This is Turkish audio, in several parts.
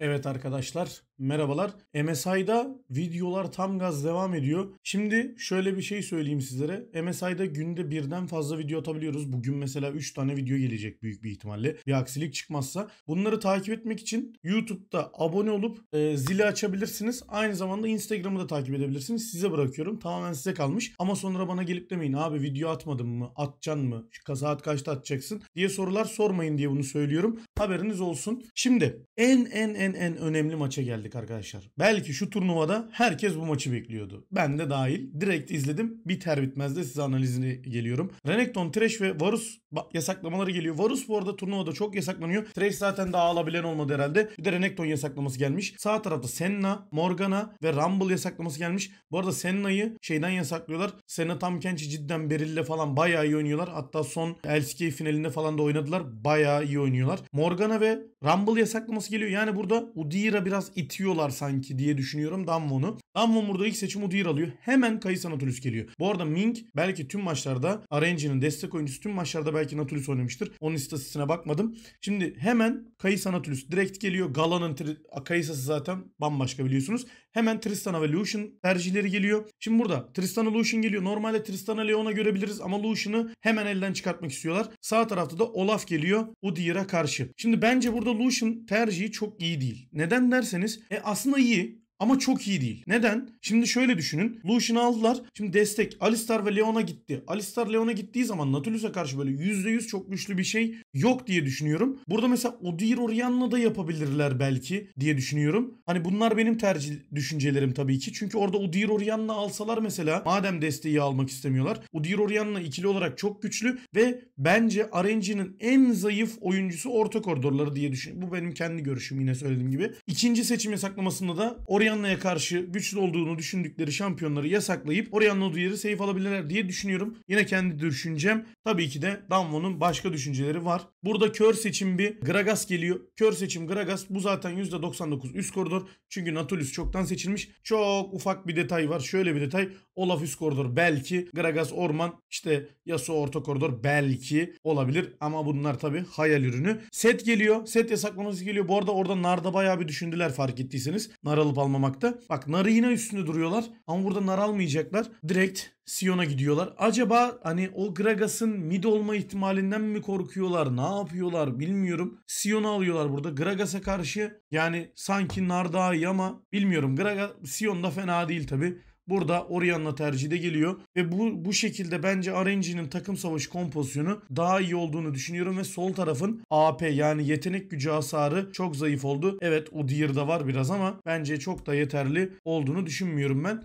Evet arkadaşlar merhabalar. MSI'da videolar tam gaz devam ediyor. Şimdi şöyle bir şey söyleyeyim sizlere. MSI'da günde birden fazla video atabiliyoruz. Bugün mesela 3 tane video gelecek büyük bir ihtimalle. Bir aksilik çıkmazsa. Bunları takip etmek için YouTube'da abone olup e, zili açabilirsiniz. Aynı zamanda Instagram'ı da takip edebilirsiniz. Size bırakıyorum. Tamamen size kalmış. Ama sonra bana gelip demeyin abi video atmadın mı? Atacaksın mı? Şu saat kaçta atacaksın? diye sorular sormayın diye bunu söylüyorum. Haberiniz olsun. Şimdi en en en en önemli maça geldik arkadaşlar. Belki şu turnuvada herkes bu maçı bekliyordu. Ben de dahil. Direkt izledim. Biter bitmez de size analizine geliyorum. Renekton, Thresh ve Varus yasaklamaları geliyor. Varus bu arada turnuvada çok yasaklanıyor. Thresh zaten daha alabilen olmadı herhalde. Bir de Renekton yasaklaması gelmiş. Sağ tarafta Senna, Morgana ve Rumble yasaklaması gelmiş. Bu arada Senna'yı şeyden yasaklıyorlar. Senna tam Kenchi cidden Beryl'le falan bayağı iyi oynuyorlar. Hatta son LCK finalinde falan da oynadılar. Bayağı iyi oynuyorlar. Morgana ve Rumble yasaklaması geliyor. Yani burada Udyr'a biraz itiyorlar sanki diye düşünüyorum Damwon'u. Damwon burada ilk seçim Udyr alıyor. Hemen Kayısa Nautilus geliyor. Bu arada Ming belki tüm maçlarda RNG'nin destek oyuncusu tüm maçlarda belki Nautilus oynamıştır. Onun istatistiğine bakmadım. Şimdi hemen Kayısa Nautilus direkt geliyor. Gala'nın Kayısa'sı zaten bambaşka biliyorsunuz. Hemen Tristana ve Lucian tercihleri geliyor. Şimdi burada Tristana Lucian geliyor. Normalde Tristana Leon'a görebiliriz ama Lucian'ı hemen elden çıkartmak istiyorlar. Sağ tarafta da Olaf geliyor Udyr'a karşı. Şimdi bence burada Lucian tercihi çok iyi değil. Neden derseniz e aslında iyi ama çok iyi değil. Neden? Şimdi şöyle düşünün. Lucian'ı aldılar. Şimdi destek Alistar ve Leon'a gitti. Alistar Leon'a gittiği zaman Nautilus'a karşı böyle %100 çok güçlü bir şey yok diye düşünüyorum. Burada mesela Odir Orianna da yapabilirler belki diye düşünüyorum. Hani bunlar benim tercih düşüncelerim tabii ki. Çünkü orada Odir Orianna alsalar mesela madem desteği almak istemiyorlar. Odir Orianna ikili olarak çok güçlü ve bence RNG'nin en zayıf oyuncusu orta koridorları diye düşünüyorum. Bu benim kendi görüşüm yine söylediğim gibi. İkinci seçim yasaklamasında da Orianna Orianna'ya karşı güçlü olduğunu düşündükleri şampiyonları yasaklayıp Orianna Duyar'ı safe alabilirler diye düşünüyorum. Yine kendi düşüncem. Tabii ki de Damwon'un başka düşünceleri var. Burada kör seçim bir Gragas geliyor. Kör seçim Gragas bu zaten %99 üst koridor. Çünkü Nautilus çoktan seçilmiş. Çok ufak bir detay var. Şöyle bir detay. Olaf üst koridor belki. Gragas orman işte Yasuo orta koridor belki olabilir. Ama bunlar tabii hayal ürünü. Set geliyor. Set yasaklaması geliyor. Bu arada orada Nar'da bayağı bir düşündüler fark ettiyseniz. Nar alıp almamakta. Bak Nar'ı yine üstünde duruyorlar. Ama burada Nar almayacaklar. Direkt Sion'a gidiyorlar. Acaba hani o Gragas'ın mid olma ihtimalinden mi korkuyorlar? Ne yapıyorlar bilmiyorum. Sion'u alıyorlar burada. Gragas'a karşı yani sanki Nar daha iyi ama bilmiyorum. Gragas Sion da fena değil tabi. Burada Orianna tercihi de geliyor. Ve bu, bu şekilde bence RNG'nin takım savaşı kompozisyonu daha iyi olduğunu düşünüyorum. Ve sol tarafın AP yani yetenek gücü hasarı çok zayıf oldu. Evet Udyr'da var biraz ama bence çok da yeterli olduğunu düşünmüyorum ben.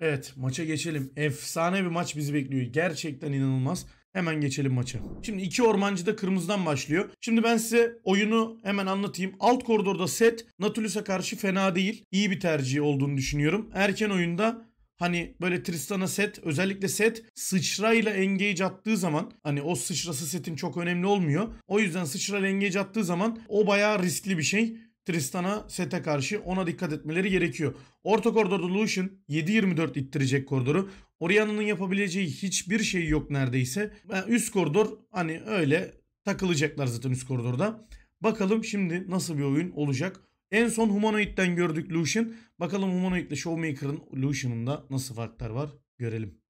Evet maça geçelim. Efsane bir maç bizi bekliyor. Gerçekten inanılmaz. Hemen geçelim maça. Şimdi iki ormancı da kırmızıdan başlıyor. Şimdi ben size oyunu hemen anlatayım. Alt koridorda set Nautilus'a karşı fena değil. İyi bir tercih olduğunu düşünüyorum. Erken oyunda hani böyle Tristan'a set özellikle set sıçrayla engage attığı zaman hani o sıçrası setin çok önemli olmuyor. O yüzden sıçrayla engage attığı zaman o bayağı riskli bir şey. Tristan'a sete karşı ona dikkat etmeleri gerekiyor. Orta koridorda Lucian 7-24 ittirecek koridoru. Orianna'nın yapabileceği hiçbir şey yok neredeyse. Üst koridor hani öyle takılacaklar zaten üst koridorda. Bakalım şimdi nasıl bir oyun olacak. En son Humanoid'den gördük Lucian. Bakalım Humanoid ile Showmaker'ın Lucian'ında nasıl farklar var görelim.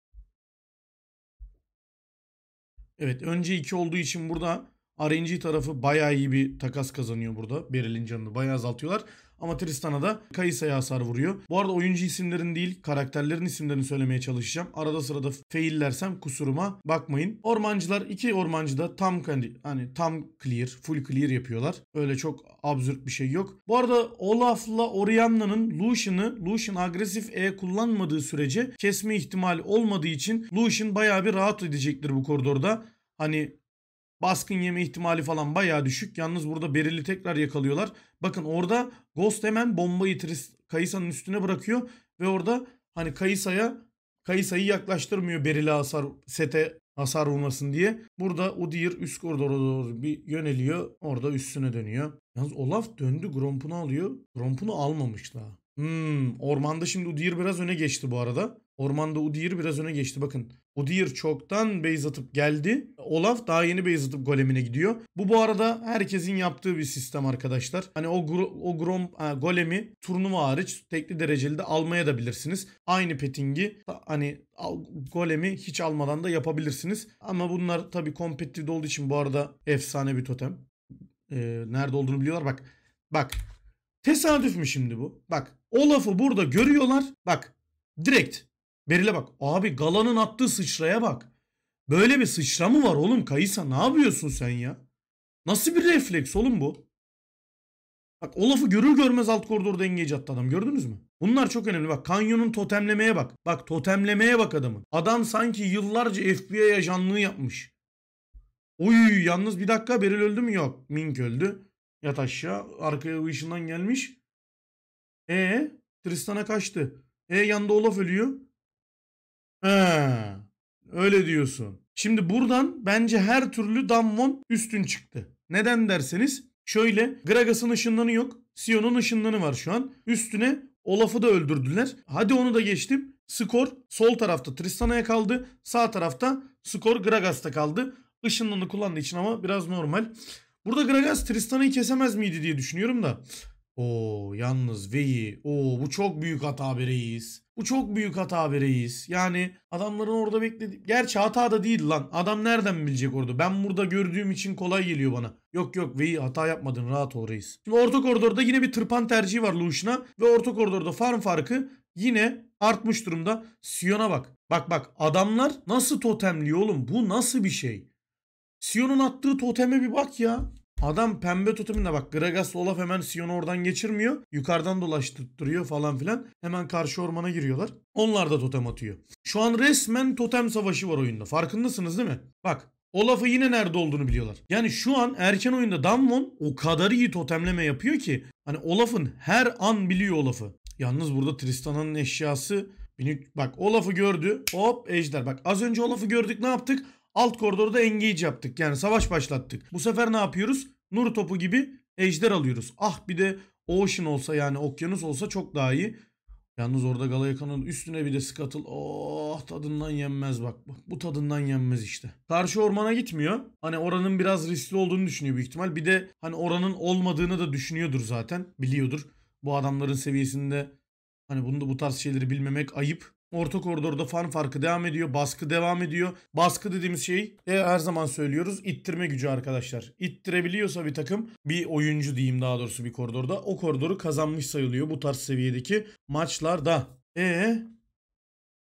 Evet önce 2 olduğu için burada RNG tarafı bayağı iyi bir takas kazanıyor burada. Beryl'in canını bayağı azaltıyorlar. Ama Tristan'a da Kayısa'ya hasar vuruyor. Bu arada oyuncu isimlerin değil karakterlerin isimlerini söylemeye çalışacağım. Arada sırada faillersem kusuruma bakmayın. Ormancılar iki ormancı da tam hani tam clear, full clear yapıyorlar. Öyle çok absürt bir şey yok. Bu arada Olaf'la Orianna'nın Lucian'ı Lucian agresif E kullanmadığı sürece kesme ihtimali olmadığı için Lucian bayağı bir rahat edecektir bu koridorda. Hani Baskın yeme ihtimali falan baya düşük. Yalnız burada Beril'i tekrar yakalıyorlar. Bakın orada Ghost hemen bombayı Kayısa'nın üstüne bırakıyor. Ve orada hani Kayısa'ya Kayısa'yı yaklaştırmıyor Beril'e hasar sete hasar vurmasın diye. Burada Udyr üst koridora doğru bir yöneliyor. Orada üstüne dönüyor. Yalnız Olaf döndü Gromp'unu alıyor. Gromp'unu almamış daha. Hmm, ormanda şimdi Udyr biraz öne geçti bu arada. Ormanda Udyr biraz öne geçti. Bakın Udyr çoktan base atıp geldi. Olaf daha yeni base atıp golemine gidiyor. Bu bu arada herkesin yaptığı bir sistem arkadaşlar. Hani o, o grom, ha, golemi turnuva hariç tekli dereceli de almaya da bilirsiniz. Aynı pettingi da- hani golemi hiç almadan da yapabilirsiniz. Ama bunlar tabii kompetitif olduğu için bu arada efsane bir totem. Ee, nerede olduğunu biliyorlar. Bak bak tesadüf mü şimdi bu? Bak Olaf'ı burada görüyorlar. Bak direkt Beril'e bak. Abi Gala'nın attığı sıçraya bak. Böyle bir sıçra mı var oğlum Kayısa? Ne yapıyorsun sen ya? Nasıl bir refleks oğlum bu? Bak Olaf'ı görür görmez alt koridorda engage attı adam. Gördünüz mü? Bunlar çok önemli. Bak Kanyon'un totemlemeye bak. Bak totemlemeye bak adamın. Adam sanki yıllarca FBI ajanlığı yapmış. Uy yalnız bir dakika Beril öldü mü? Yok. Mink öldü. Yat aşağı. Arkaya ışından gelmiş. E Tristan'a kaçtı. E yanında Olaf ölüyor. He, öyle diyorsun. Şimdi buradan bence her türlü Dammon üstün çıktı. Neden derseniz şöyle Gragas'ın ışınlanı yok. Sion'un ışınlanı var şu an. Üstüne Olaf'ı da öldürdüler. Hadi onu da geçtim. Skor sol tarafta Tristana'ya kaldı. Sağ tarafta skor Gragas'ta kaldı. Işınlanı kullandığı için ama biraz normal. Burada Gragas Tristana'yı kesemez miydi diye düşünüyorum da. Oo yalnız V'yi. Oo bu çok büyük hata be. Bu çok büyük hata be. Yani adamların orada bekledi. Gerçi hata da değil lan. Adam nereden bilecek orada? Ben burada gördüğüm için kolay geliyor bana. Yok yok V'yi hata yapmadın rahat ol reis. Şimdi orta koridorda yine bir tırpan tercihi var Lucian'a. Ve orta koridorda farm farkı yine artmış durumda. Sion'a bak. Bak bak adamlar nasıl totemliyor oğlum? Bu nasıl bir şey? Sion'un attığı toteme bir bak ya. Adam pembe toteminde bak Gragas Olaf hemen Sion'u oradan geçirmiyor. Yukarıdan dolaştırıyor falan filan. Hemen karşı ormana giriyorlar. Onlar da totem atıyor. Şu an resmen totem savaşı var oyunda. Farkındasınız değil mi? Bak Olaf'ı yine nerede olduğunu biliyorlar. Yani şu an erken oyunda Dammon o kadar iyi totemleme yapıyor ki. Hani Olaf'ın her an biliyor Olaf'ı. Yalnız burada Tristana'nın eşyası. Bak Olaf'ı gördü. Hop ejder. Bak az önce Olaf'ı gördük ne yaptık? Alt koridorda engage yaptık. Yani savaş başlattık. Bu sefer ne yapıyoruz? Nur topu gibi ejder alıyoruz. Ah bir de ocean olsa yani okyanus olsa çok daha iyi. Yalnız orada Galayakan'ın üstüne bir de skatıl. Oh tadından yenmez bak. bak. Bu tadından yenmez işte. Karşı ormana gitmiyor. Hani oranın biraz riskli olduğunu düşünüyor büyük ihtimal. Bir de hani oranın olmadığını da düşünüyordur zaten. Biliyordur. Bu adamların seviyesinde hani bunu da bu tarz şeyleri bilmemek ayıp. Orta koridorda fan farkı devam ediyor. Baskı devam ediyor. Baskı dediğimiz şey e, her zaman söylüyoruz ittirme gücü arkadaşlar. İttirebiliyorsa bir takım bir oyuncu diyeyim daha doğrusu bir koridorda o koridoru kazanmış sayılıyor bu tarz seviyedeki maçlarda. E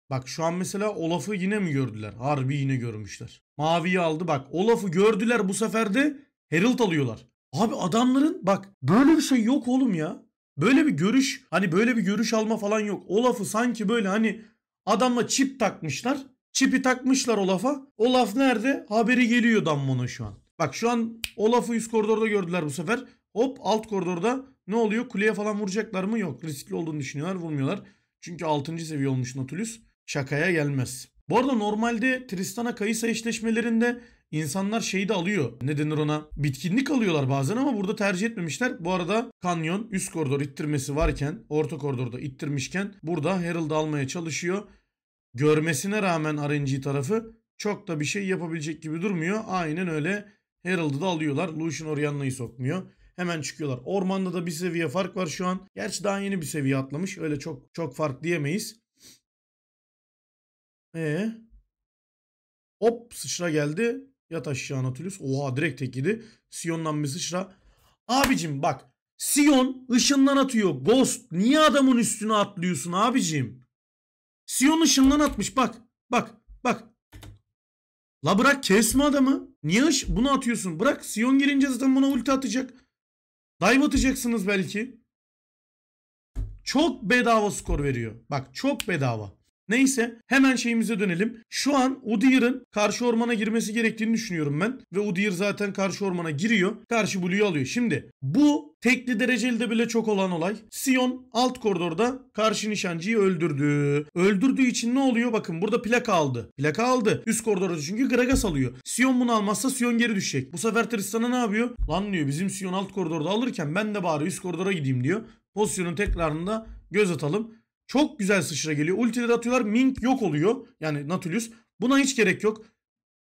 Bak şu an mesela Olaf'ı yine mi gördüler? Harbi yine görmüşler. Maviyi aldı bak. Olaf'ı gördüler bu sefer de Herald alıyorlar. Abi adamların bak böyle bir şey yok oğlum ya. Böyle bir görüş hani böyle bir görüş alma falan yok. Olaf'ı sanki böyle hani adamla çip takmışlar. Çipi takmışlar Olaf'a. Olaf nerede? Haberi geliyor Dammon'a şu an. Bak şu an Olaf'ı üst koridorda gördüler bu sefer. Hop alt koridorda ne oluyor? Kuleye falan vuracaklar mı? Yok. Riskli olduğunu düşünüyorlar. Vurmuyorlar. Çünkü 6. seviye olmuş Nautilus. Şakaya gelmez. Bu arada normalde Tristana Kayısa eşleşmelerinde İnsanlar şeyi de alıyor. Ne denir ona? Bitkinlik alıyorlar bazen ama burada tercih etmemişler. Bu arada Kanyon üst koridor ittirmesi varken, orta koridorda ittirmişken burada Herald'ı almaya çalışıyor. Görmesine rağmen RNG tarafı çok da bir şey yapabilecek gibi durmuyor. Aynen öyle Herald'ı da alıyorlar. Lucian Orianna'yı sokmuyor. Hemen çıkıyorlar. Ormanda da bir seviye fark var şu an. Gerçi daha yeni bir seviye atlamış. Öyle çok çok fark diyemeyiz. Ee, Hop sıçra geldi. Yat aşağı Nautilus. Oha direkt tek yedi. Sion'dan bir sıçra. Abicim bak. Sion ışından atıyor. Ghost. Niye adamın üstüne atlıyorsun abicim? Sion ışından atmış bak. Bak. Bak. La bırak kesme adamı. Niye ış bunu atıyorsun? Bırak Sion girince zaten buna ulti atacak. Dive atacaksınız belki. Çok bedava skor veriyor. Bak çok bedava. Neyse hemen şeyimize dönelim. Şu an Udyr'ın karşı ormana girmesi gerektiğini düşünüyorum ben. Ve Udyr zaten karşı ormana giriyor. Karşı Blue'yu alıyor. Şimdi bu tekli dereceli de bile çok olan olay. Sion alt koridorda karşı nişancıyı öldürdü. Öldürdüğü için ne oluyor? Bakın burada plaka aldı. Plaka aldı. Üst koridorda çünkü Gragas alıyor. Sion bunu almazsa Sion geri düşecek. Bu sefer Tristan'a ne yapıyor? Lan diyor bizim Sion alt koridorda alırken ben de bari üst koridora gideyim diyor. Pozisyonun tekrarında göz atalım. Çok güzel sıçra geliyor. Ultileri atıyorlar. Mink yok oluyor. Yani Nautilus. Buna hiç gerek yok.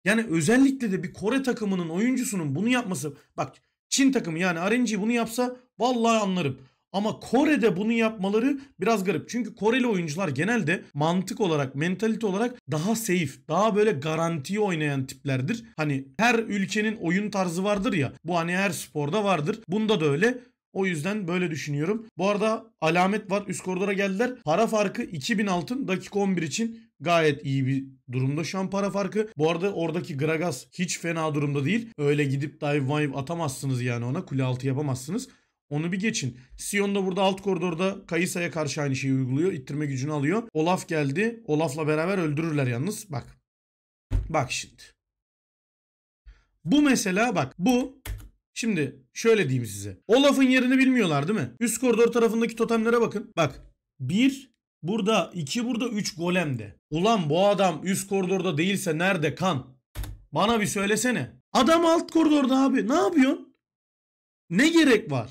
Yani özellikle de bir Kore takımının oyuncusunun bunu yapması. Bak Çin takımı yani RNG bunu yapsa vallahi anlarım. Ama Kore'de bunu yapmaları biraz garip. Çünkü Koreli oyuncular genelde mantık olarak, mentalite olarak daha safe, daha böyle garantiye oynayan tiplerdir. Hani her ülkenin oyun tarzı vardır ya. Bu hani her sporda vardır. Bunda da öyle. O yüzden böyle düşünüyorum. Bu arada alamet var. Üst koridora geldiler. Para farkı 2000 altın dakika 11 için gayet iyi bir durumda şu an para farkı. Bu arada oradaki Gragas hiç fena durumda değil. Öyle gidip dive vibe atamazsınız yani ona. Kule altı yapamazsınız. Onu bir geçin. Sion da burada alt koridorda Kayısa'ya karşı aynı şeyi uyguluyor. İttirme gücünü alıyor. Olaf geldi. Olaf'la beraber öldürürler yalnız. Bak. Bak şimdi. Bu mesela bak bu Şimdi şöyle diyeyim size. Olaf'ın yerini bilmiyorlar değil mi? Üst koridor tarafındaki totemlere bakın. Bak. 1 burada, 2 burada, 3 golemde. Ulan bu adam üst koridorda değilse nerede kan? Bana bir söylesene. Adam alt koridorda abi. Ne yapıyorsun? Ne gerek var?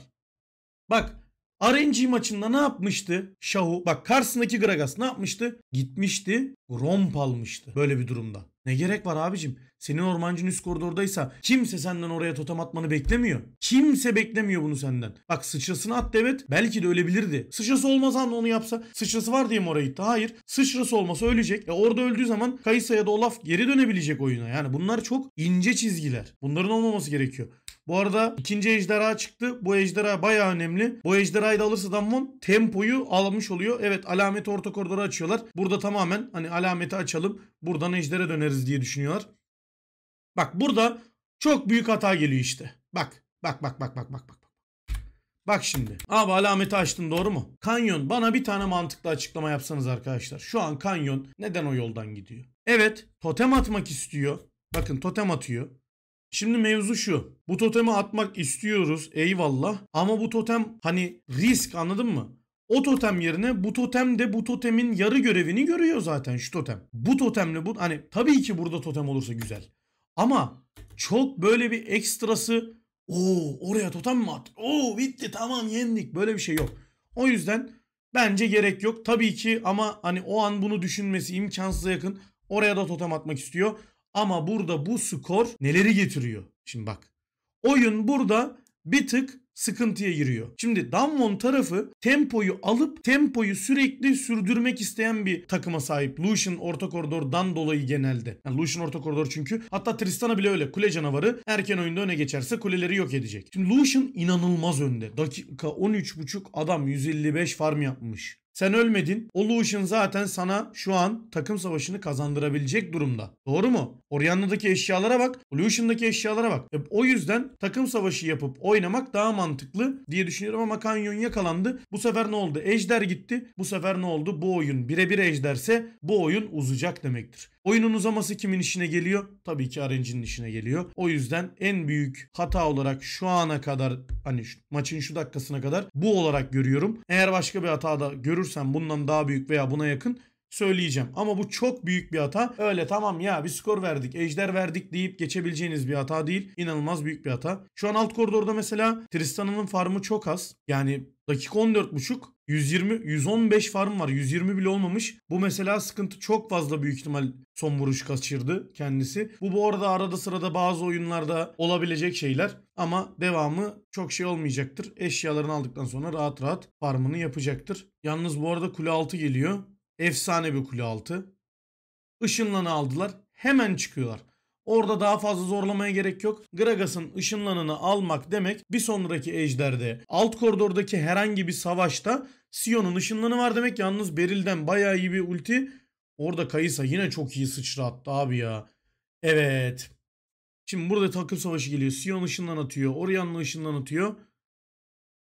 Bak RNG maçında ne yapmıştı Şahu? Bak karşısındaki Gragas ne yapmıştı? Gitmişti romp almıştı böyle bir durumda. Ne gerek var abicim? Senin ormancın üst koridordaysa kimse senden oraya totem atmanı beklemiyor. Kimse beklemiyor bunu senden. Bak sıçrasını attı evet. Belki de ölebilirdi. Sıçrası olmasa onu yapsa. Sıçrası var diye mi oraya gitti? Hayır. Sıçrası olmasa ölecek. E orada öldüğü zaman Kayısa ya da Olaf geri dönebilecek oyuna. Yani bunlar çok ince çizgiler. Bunların olmaması gerekiyor. Bu arada ikinci ejderha çıktı. Bu ejderha baya önemli. Bu ejderhayı da alırsa Damwon tempoyu almış oluyor. Evet alameti orta koridoru açıyorlar. Burada tamamen hani alameti açalım. Buradan ejdere döneriz diye düşünüyorlar. Bak burada çok büyük hata geliyor işte. Bak bak bak bak bak bak bak. Bak şimdi. Abi alameti açtın doğru mu? Kanyon bana bir tane mantıklı açıklama yapsanız arkadaşlar. Şu an kanyon neden o yoldan gidiyor? Evet totem atmak istiyor. Bakın totem atıyor. Şimdi mevzu şu. Bu totemi atmak istiyoruz eyvallah. Ama bu totem hani risk anladın mı? O totem yerine bu totem de bu totemin yarı görevini görüyor zaten şu totem. Bu totemle bu hani tabii ki burada totem olursa güzel. Ama çok böyle bir ekstrası o oraya totem mi at? Oo bitti tamam yendik böyle bir şey yok. O yüzden bence gerek yok. Tabii ki ama hani o an bunu düşünmesi imkansıza yakın. Oraya da totem atmak istiyor. Ama burada bu skor neleri getiriyor? Şimdi bak. Oyun burada bir tık sıkıntıya giriyor. Şimdi Damwon tarafı tempoyu alıp tempoyu sürekli sürdürmek isteyen bir takıma sahip. Lucian orta koridordan dolayı genelde. Yani Lucian orta koridor çünkü. Hatta Tristan'a bile öyle. Kule canavarı erken oyunda öne geçerse kuleleri yok edecek. Şimdi Lucian inanılmaz önde. Dakika 13.5 adam 155 farm yapmış. Sen ölmedin. O Lucian zaten sana şu an takım savaşını kazandırabilecek durumda. Doğru mu? Orianna'daki eşyalara bak. Lucian'daki eşyalara bak. E, o yüzden takım savaşı yapıp oynamak daha mantıklı diye düşünüyorum ama Kanyon yakalandı. Bu sefer ne oldu? Ejder gitti. Bu sefer ne oldu? Bu oyun birebir ejderse bu oyun uzayacak demektir. Oyunun uzaması kimin işine geliyor? Tabii ki RNG'nin işine geliyor. O yüzden en büyük hata olarak şu ana kadar hani şu, maçın şu dakikasına kadar bu olarak görüyorum. Eğer başka bir hata da görürsem bundan daha büyük veya buna yakın söyleyeceğim. Ama bu çok büyük bir hata. Öyle tamam ya bir skor verdik, ejder verdik deyip geçebileceğiniz bir hata değil. İnanılmaz büyük bir hata. Şu an alt koridorda mesela Tristan'ın farmı çok az. Yani dakika 14.5 120 115 farm var. 120 bile olmamış. Bu mesela sıkıntı çok fazla büyük ihtimal son vuruş kaçırdı kendisi. Bu bu arada arada sırada bazı oyunlarda olabilecek şeyler ama devamı çok şey olmayacaktır. Eşyalarını aldıktan sonra rahat rahat farmını yapacaktır. Yalnız bu arada kule altı geliyor. Efsane bir kule altı. Işınlanı aldılar. Hemen çıkıyorlar. Orada daha fazla zorlamaya gerek yok. Gragas'ın ışınlanını almak demek bir sonraki ejderde alt koridordaki herhangi bir savaşta Sion'un ışınlanı var demek. Yalnız Beril'den bayağı iyi bir ulti. Orada Kayısa yine çok iyi sıçra attı abi ya. Evet. Şimdi burada takım savaşı geliyor. Sion ışından atıyor. Orianna ışından atıyor.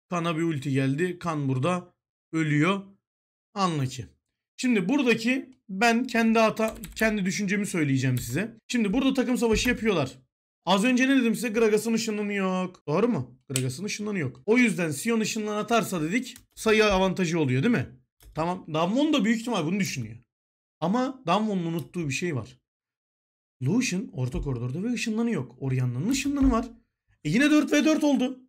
Kan'a bir ulti geldi. Kan burada ölüyor. Anla ki. Şimdi buradaki ben kendi hata kendi düşüncemi söyleyeceğim size. Şimdi burada takım savaşı yapıyorlar. Az önce ne dedim size? Gragas'ın ışınlanı yok. Doğru mu? Gragas'ın ışınlanı yok. O yüzden Sion ışınlan atarsa dedik sayı avantajı oluyor değil mi? Tamam. Damwon da büyük ihtimal bunu düşünüyor. Ama Damwon'un unuttuğu bir şey var. Lucian orta koridorda ve ışınlanı yok. Orianna'nın ışınlanı var. E yine 4 ve 4 oldu.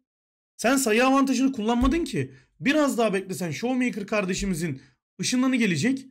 Sen sayı avantajını kullanmadın ki. Biraz daha beklesen Showmaker kardeşimizin ışınlanı gelecek.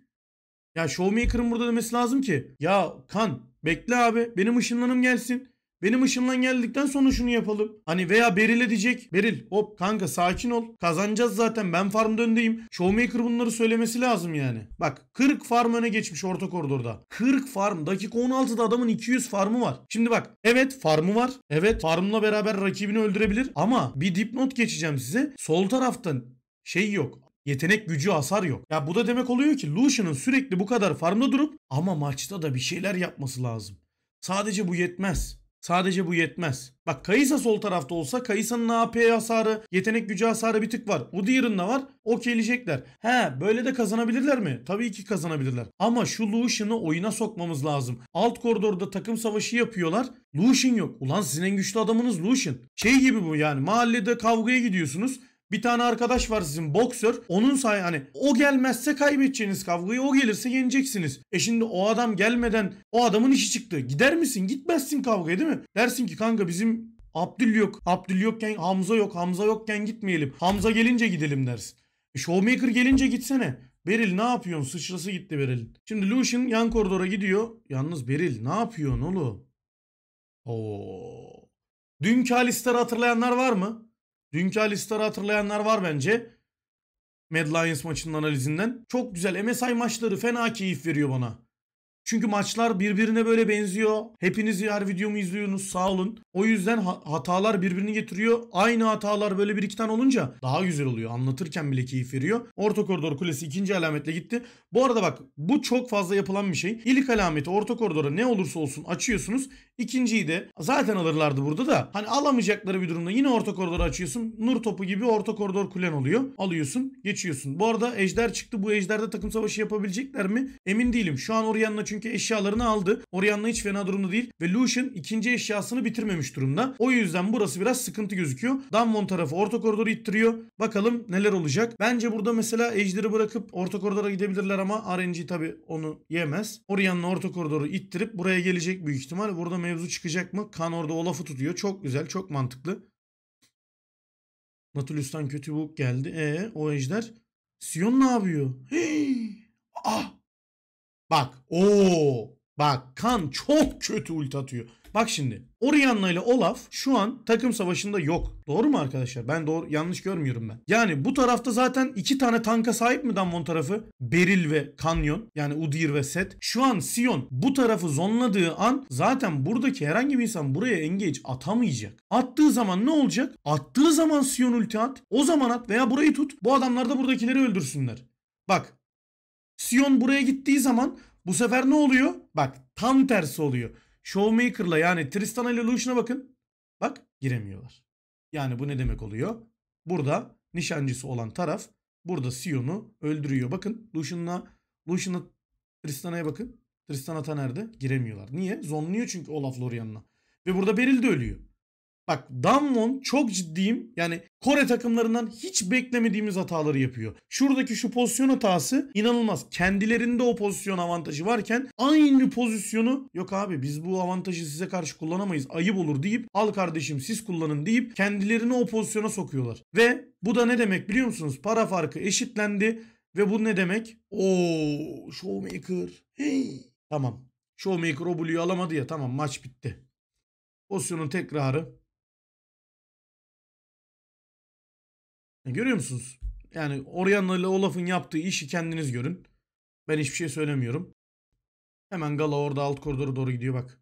Ya Showmaker'ın burada demesi lazım ki ya kan bekle abi benim ışınlanım gelsin. Benim ışınlan geldikten sonra şunu yapalım. Hani veya Beril'e diyecek. Beril hop kanka sakin ol. Kazanacağız zaten ben farmda öndeyim. Showmaker bunları söylemesi lazım yani. Bak 40 farm öne geçmiş orta koridorda. 40 farm. Dakika 16'da adamın 200 farmı var. Şimdi bak evet farmı var. Evet farmla beraber rakibini öldürebilir. Ama bir dipnot geçeceğim size. Sol taraftan şey yok. Yetenek gücü hasar yok. Ya bu da demek oluyor ki Lucian'ın sürekli bu kadar farmda durup ama maçta da bir şeyler yapması lazım. Sadece bu yetmez. Sadece bu yetmez. Bak Kayısa sol tarafta olsa Kayısa'nın AP hasarı, yetenek gücü hasarı bir tık var. Udyr'ın da var. Okeyleyecekler. He böyle de kazanabilirler mi? Tabii ki kazanabilirler. Ama şu Lucian'ı oyuna sokmamız lazım. Alt koridorda takım savaşı yapıyorlar. Lucian yok. Ulan sizin en güçlü adamınız Lucian. Şey gibi bu yani mahallede kavgaya gidiyorsunuz. Bir tane arkadaş var sizin boksör. Onun say hani o gelmezse kaybedeceğiniz kavgayı o gelirse yeneceksiniz. E şimdi o adam gelmeden o adamın işi çıktı. Gider misin? Gitmezsin kavgaya değil mi? Dersin ki kanka bizim Abdül yok. Abdül yokken Hamza yok. Hamza yokken gitmeyelim. Hamza gelince gidelim dersin. E Showmaker gelince gitsene. Beril ne yapıyorsun? Sıçrası gitti Beril. Şimdi Lucian yan koridora gidiyor. Yalnız Beril ne yapıyorsun oğlum? Oo. Dünkü Alistar'ı hatırlayanlar var mı? Dünkü Alistar'ı hatırlayanlar var bence. Mad Lions maçının analizinden. Çok güzel. MSI maçları fena keyif veriyor bana. Çünkü maçlar birbirine böyle benziyor. Hepiniz her videomu izliyorsunuz sağ olun. O yüzden hatalar birbirini getiriyor. Aynı hatalar böyle bir iki tane olunca daha güzel oluyor. Anlatırken bile keyif veriyor. Orta koridor kulesi ikinci alametle gitti. Bu arada bak bu çok fazla yapılan bir şey. İlk alameti orta koridora ne olursa olsun açıyorsunuz. İkinciyi de zaten alırlardı burada da. Hani alamayacakları bir durumda yine orta koridoru açıyorsun. Nur topu gibi orta koridor kulen oluyor. Alıyorsun geçiyorsun. Bu arada ejder çıktı. Bu ejderde takım savaşı yapabilecekler mi? Emin değilim. Şu an Orianna çünkü eşyalarını aldı. Orianna hiç fena durumda değil. Ve Lucian ikinci eşyasını bitirmemiş durumda. O yüzden burası biraz sıkıntı gözüküyor. Damwon tarafı orta koridoru ittiriyor. Bakalım neler olacak. Bence burada mesela ejderi bırakıp orta koridora gidebilirler ama RNG tabi onu yemez. Orianna orta koridoru ittirip buraya gelecek büyük ihtimal. Burada mevzu çıkacak mı? Kan orada Olaf'ı tutuyor. Çok güzel, çok mantıklı. Natulus'tan kötü bu geldi. E o ejder. Sion ne yapıyor? Hey! Ah! Bak. Oo! Bak kan çok kötü ulti atıyor. Bak şimdi Orianna ile Olaf şu an takım savaşında yok. Doğru mu arkadaşlar? Ben doğru yanlış görmüyorum ben. Yani bu tarafta zaten iki tane tanka sahip mi Damwon tarafı? Beril ve Kanyon yani Udyr ve Set. Şu an Sion bu tarafı zonladığı an zaten buradaki herhangi bir insan buraya engage atamayacak. Attığı zaman ne olacak? Attığı zaman Sion ulti at. O zaman at veya burayı tut. Bu adamlar da buradakileri öldürsünler. Bak Sion buraya gittiği zaman bu sefer ne oluyor? Bak tam tersi oluyor. Showmaker'la yani Tristana ile Lucian'a bakın. Bak giremiyorlar. Yani bu ne demek oluyor? Burada nişancısı olan taraf burada Sion'u öldürüyor. Bakın Lucian'la Lucian'la Tristana'ya bakın. Tristan Ata nerede? Giremiyorlar. Niye? Zonluyor çünkü Olaf Lorian'la. Ve burada Beryl de ölüyor. Bak Damwon çok ciddiyim. Yani Kore takımlarından hiç beklemediğimiz hataları yapıyor. Şuradaki şu pozisyon hatası inanılmaz. Kendilerinde o pozisyon avantajı varken aynı pozisyonu yok abi biz bu avantajı size karşı kullanamayız. Ayıp olur deyip al kardeşim siz kullanın deyip kendilerini o pozisyona sokuyorlar. Ve bu da ne demek biliyor musunuz? Para farkı eşitlendi ve bu ne demek? Oo, Showmaker. Hey. Tamam. Showmaker o Blue'yu alamadı ya tamam maç bitti. Pozisyonun tekrarı görüyor musunuz? Yani Orianna ile Olaf'ın yaptığı işi kendiniz görün. Ben hiçbir şey söylemiyorum. Hemen Gala orada alt koridora doğru gidiyor bak.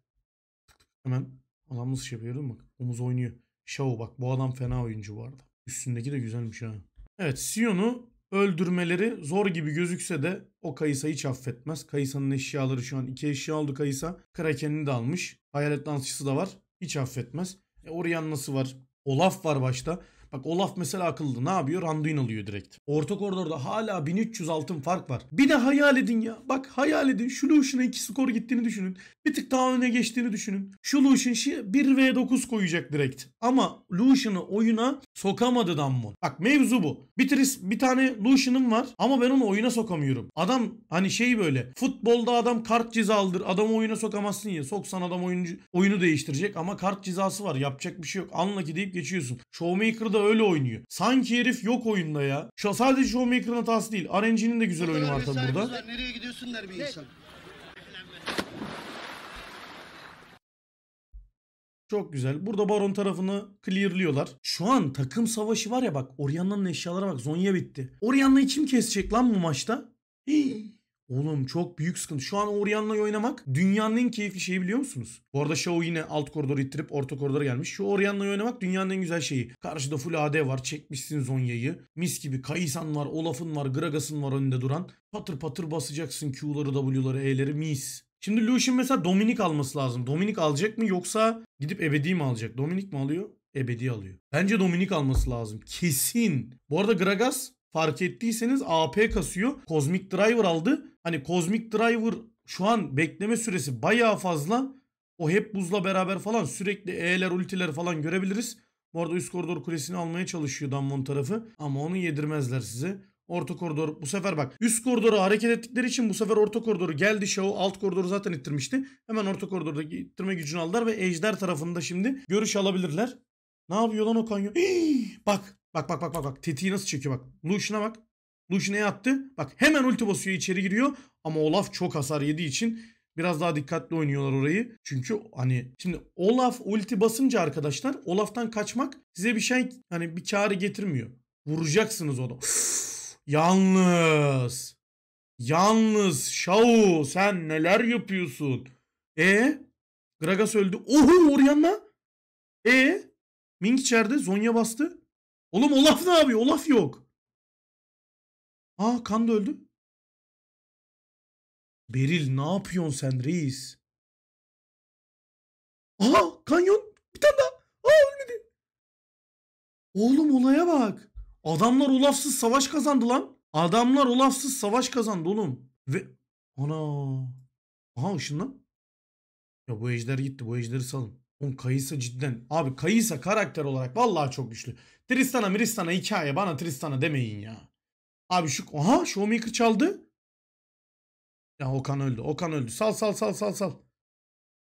Hemen adam nasıl şey yapıyor? Bak omuz oynuyor. Shao bak bu adam fena oyuncu bu arada. Üstündeki de güzelmiş ha. Evet Sion'u öldürmeleri zor gibi gözükse de o Kayısa hiç affetmez. Kayısa'nın eşyaları şu an iki eşya aldı Kayısa. Kraken'i de almış. Hayalet dansçısı da var. Hiç affetmez. E, Orianna'sı var. Olaf var başta. Bak Olaf mesela akıllı. Ne yapıyor? Randuin alıyor direkt. Orta koridorda hala 1300 altın fark var. Bir de hayal edin ya. Bak hayal edin. Şu Lucian'a 2 skor gittiğini düşünün. Bir tık daha öne geçtiğini düşünün. Şu Lucian 1v9 koyacak direkt. Ama Lucian'ı oyuna sokamadı Damwon. Bak mevzu bu. Bir, bir tane Lucian'ım var ama ben onu oyuna sokamıyorum. Adam hani şey böyle. Futbolda adam kart ceza aldır. Adamı oyuna sokamazsın ya. Soksan adam oyuncu oyunu değiştirecek ama kart cezası var. Yapacak bir şey yok. Anla ki deyip geçiyorsun. Showmaker'da öyle oynuyor. Sanki herif yok oyunda ya. Şu sadece Showmaker'ın hatası değil. RNG'nin de güzel oyunu var tabii Mesaimiz burada. var, Nereye gidiyorsun der bir insan. Çok güzel. Burada Baron tarafını clearlıyorlar. Şu an takım savaşı var ya bak. Orianna'nın eşyalara bak. Zonya bitti. Orianna'yı kim kesecek lan bu maçta? Hii. Oğlum çok büyük sıkıntı. Şu an Orianna'yı oynamak dünyanın en keyifli şeyi biliyor musunuz? Bu arada Shao yine alt koridoru ittirip orta koridora gelmiş. Şu Orianna'yı oynamak dünyanın en güzel şeyi. Karşıda full AD var. Çekmişsin Zonya'yı. Mis gibi Kai'San var, Olaf'ın var, Gragas'ın var önünde duran. Patır patır basacaksın Q'ları, W'ları, E'leri mis. Şimdi Lucian mesela Dominik alması lazım. Dominik alacak mı yoksa gidip ebedi mi alacak? Dominik mi alıyor? Ebedi alıyor. Bence Dominik alması lazım. Kesin. Bu arada Gragas fark ettiyseniz AP kasıyor. Cosmic Driver aldı. Hani Cosmic Driver şu an bekleme süresi bayağı fazla. O hep buzla beraber falan sürekli E'ler ultiler falan görebiliriz. Bu arada üst koridor kulesini almaya çalışıyor Damwon tarafı. Ama onu yedirmezler size. Orta koridor bu sefer bak üst koridoru hareket ettikleri için bu sefer orta koridoru geldi Shao alt koridoru zaten ittirmişti. Hemen orta koridorda ittirme gücünü aldılar ve Ejder tarafında şimdi görüş alabilirler. Ne yapıyor lan o kanyon? Hii! bak bak bak bak bak bak tetiği nasıl çekiyor bak. Lucian'a bak. Lucian'a attı. Bak hemen ulti basıyor içeri giriyor. Ama Olaf çok hasar yediği için biraz daha dikkatli oynuyorlar orayı. Çünkü hani şimdi Olaf ulti basınca arkadaşlar Olaf'tan kaçmak size bir şey hani bir çare getirmiyor. Vuracaksınız onu. Yalnız. Yalnız Shao sen neler yapıyorsun? E Gragas öldü. Oho Orianna. E Ming içeride Zonya bastı. Oğlum Olaf ne yapıyor? Olaf yok. Aa kan da öldü. Beril ne yapıyorsun sen reis? Aha kanyon bir tane daha. Aa ölmedi. Oğlum olaya bak. Adamlar Olaf'sız savaş kazandı lan. Adamlar Olaf'sız savaş kazandı oğlum. Ve ana. Aha ışınlan. Ya bu ejder gitti. Bu ejderi salın. Oğlum Kayısa cidden. Abi Kayısa karakter olarak vallahi çok güçlü. Tristan'a Miristan'a hikaye. Bana Tristan'a demeyin ya. Abi şu... Aha Showmaker çaldı. Ya Okan öldü. Okan öldü. Sal sal sal sal sal.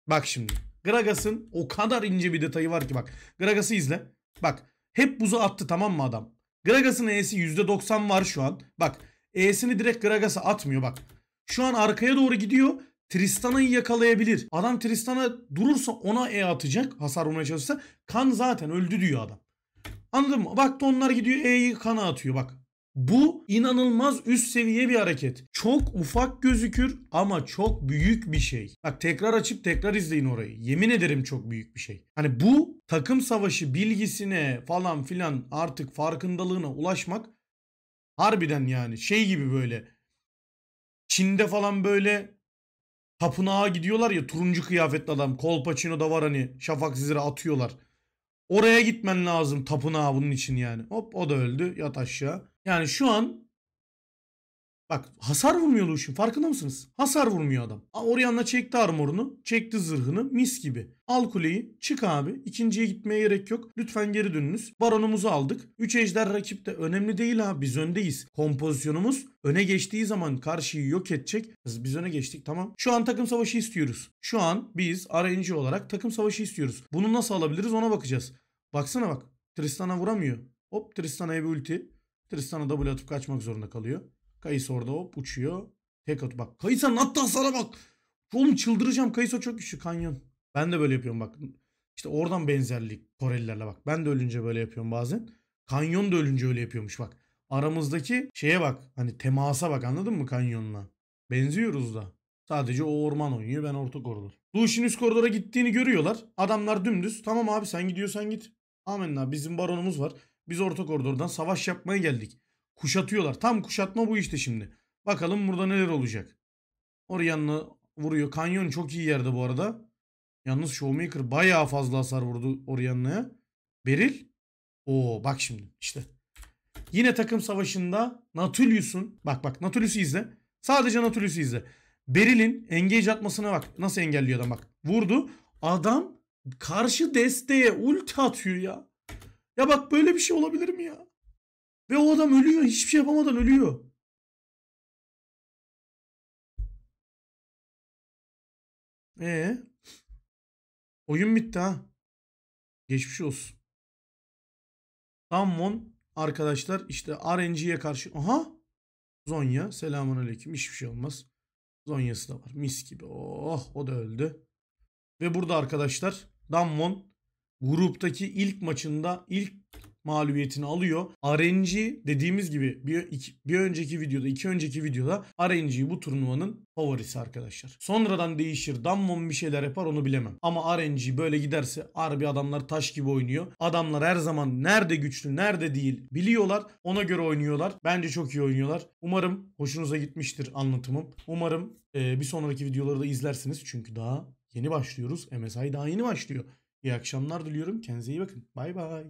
Bak şimdi. Gragas'ın o kadar ince bir detayı var ki bak. Gragas'ı izle. Bak. Hep buzu attı tamam mı adam? Gragas'ın E'si %90 var şu an. Bak. E'sini direkt Gragas'a atmıyor bak. Şu an arkaya doğru gidiyor. Tristana'yı yakalayabilir. Adam Tristan'a durursa ona E atacak. Hasar vurmaya çalışsa. Kan zaten öldü diyor adam. Anladın mı? Bak da onlar gidiyor E'yi kana atıyor bak. Bu inanılmaz üst seviye bir hareket. Çok ufak gözükür ama çok büyük bir şey. Bak tekrar açıp tekrar izleyin orayı. Yemin ederim çok büyük bir şey. Hani bu takım savaşı bilgisine falan filan artık farkındalığına ulaşmak harbiden yani şey gibi böyle Çin'de falan böyle tapınağa gidiyorlar ya turuncu kıyafetli adam. Kolpaçino da var hani şafak zizire atıyorlar. Oraya gitmen lazım tapınağa bunun için yani. Hop o da öldü yat aşağı. Yani şu an bak hasar vurmuyor Lucian farkında mısınız? Hasar vurmuyor adam. Orianna çekti armorunu, çekti zırhını mis gibi. Al kuleyi çık abi. İkinciye gitmeye gerek yok. Lütfen geri dönünüz. Baronumuzu aldık. 3 ejder rakip de önemli değil abi biz öndeyiz. Kompozisyonumuz öne geçtiği zaman karşıyı yok edecek. Biz, biz öne geçtik tamam. Şu an takım savaşı istiyoruz. Şu an biz RNG olarak takım savaşı istiyoruz. Bunu nasıl alabiliriz ona bakacağız. Baksana bak. Tristan'a vuramıyor. Hop Tristan'a bir ulti. Tristan'a double atıp kaçmak zorunda kalıyor. Kayısı orada hop uçuyor. Tek at bak. Kayısa'nın attığı hasara bak. Oğlum çıldıracağım. Kayısı çok güçlü kanyon. Ben de böyle yapıyorum bak. İşte oradan benzerlik Korelilerle bak. Ben de ölünce böyle yapıyorum bazen. Kanyon da ölünce öyle yapıyormuş bak. Aramızdaki şeye bak. Hani temasa bak anladın mı kanyonla? Benziyoruz da. Sadece o orman oynuyor ben orta koridor. Lucian üst koridora gittiğini görüyorlar. Adamlar dümdüz. Tamam abi sen gidiyorsan git. Amenna bizim baronumuz var. Biz orta koridordan savaş yapmaya geldik. Kuşatıyorlar. Tam kuşatma bu işte şimdi. Bakalım burada neler olacak. Orianna vuruyor. Kanyon çok iyi yerde bu arada. Yalnız Showmaker bayağı fazla hasar vurdu Orianna'ya. Beril. Oo bak şimdi işte. Yine takım savaşında Natulius'un bak bak Natulius'u izle. Sadece Natulius'u izle. Beril'in engage atmasına bak. Nasıl engelliyor adam bak. Vurdu. Adam karşı desteğe ulti atıyor ya. Ya bak böyle bir şey olabilir mi ya? Ve o adam ölüyor. Hiçbir şey yapamadan ölüyor. Ee, oyun bitti ha. Geçmiş olsun. Dammon arkadaşlar işte RNG'ye karşı aha Zonya selamun aleyküm hiçbir şey olmaz. Zonya'sı da var mis gibi oh o da öldü. Ve burada arkadaşlar Dammon gruptaki ilk maçında ilk mağlubiyetini alıyor. RNG dediğimiz gibi bir, iki- bir önceki videoda iki önceki videoda RNG bu turnuvanın favorisi arkadaşlar. Sonradan değişir. Dammon bir şeyler yapar onu bilemem. Ama RNG böyle giderse harbi adamlar taş gibi oynuyor. Adamlar her zaman nerede güçlü nerede değil biliyorlar. Ona göre oynuyorlar. Bence çok iyi oynuyorlar. Umarım hoşunuza gitmiştir anlatımım. Umarım e, bir sonraki videoları da izlersiniz. Çünkü daha yeni başlıyoruz. MSI daha yeni başlıyor. İyi akşamlar diliyorum. Kendinize iyi bakın. Bay bay.